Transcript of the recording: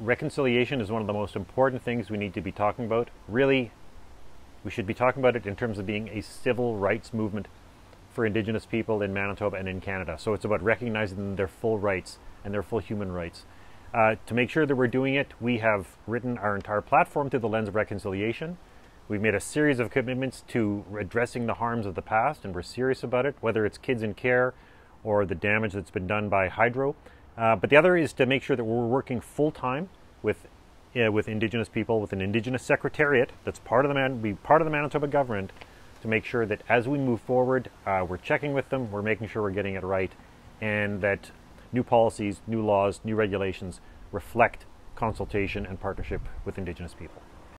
reconciliation is one of the most important things we need to be talking about. Really, we should be talking about it in terms of being a civil rights movement for Indigenous people in Manitoba and in Canada. So it's about recognizing their full rights and their full human rights. Uh, to make sure that we're doing it, we have written our entire platform through the lens of reconciliation. We've made a series of commitments to addressing the harms of the past, and we're serious about it, whether it's kids in care or the damage that's been done by hydro. Uh, but the other is to make sure that we're working full time with uh, with Indigenous people, with an Indigenous secretariat that's part of the Man- be part of the Manitoba government, to make sure that as we move forward, uh, we're checking with them, we're making sure we're getting it right, and that new policies, new laws, new regulations reflect consultation and partnership with Indigenous people.